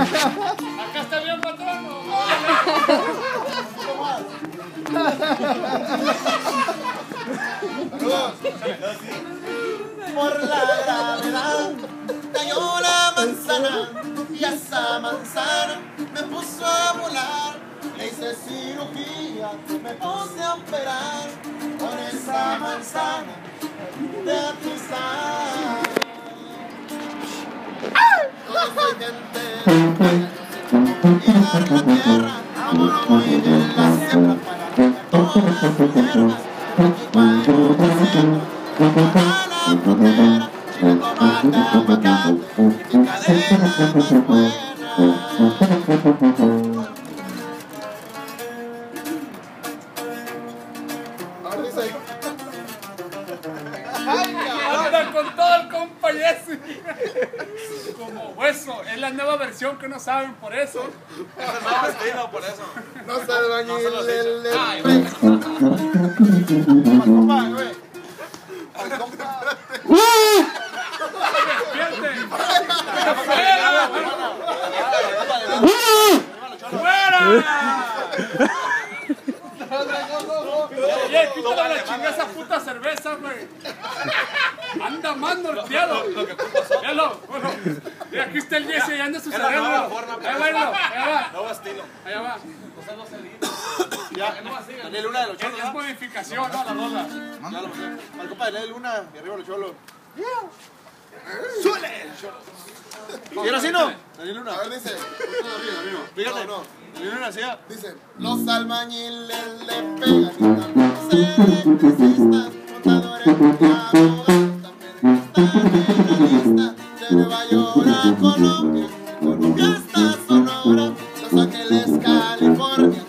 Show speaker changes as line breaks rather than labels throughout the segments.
Acá está bien, patrón.
Por la gravedad cayó una manzana y esa manzana me puso a volar. Le hice cirugía, me puse a operar con esa manzana de atizar.
Anda con todo el compañero. Como hueso. Es la nueva versión que no saben por eso.
No, estilo, por eso.
no se albañil,
se los
el, el,
Ay,
el- compa, güey. Compa.
¡Fuera! ¡Fuera! Oye, quítale la chingada esa puta cerveza, güey. Anda más norteado. Míralo, bueno. Mira, aquí está el Jesse y anda su cerebro. Ahí va, ahí va,
Nuevo estilo.
allá va.
Ya, Daniel Luna de los cholos.
es
¿no?
modificación, ¿no? La rola.
Ya lo sé. Al compa de Daniel Luna y arriba los cholos. ¿Y era así, no? Daniel Luna.
A ver, dice.
Fíjate.
No, no.
Daniel Luna hacía.
Dice, los albañiles le pegan y también los electricistas, contadores abogados, también están en la lista de Nueva York a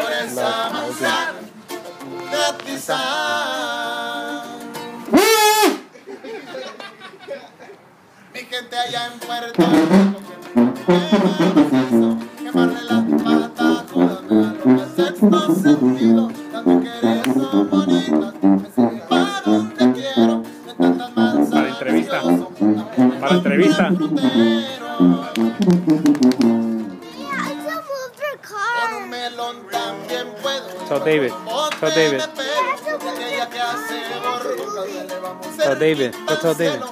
por esa manzana de atizar. Mi gente allá en Puerto Rico que me las patas judas al sexto sentido. Las mujeres son bonitas, me siguen para donde quiero. De tantas manzanas
Para entrevista. Para entrevista. So David. So David. So David. so tell David.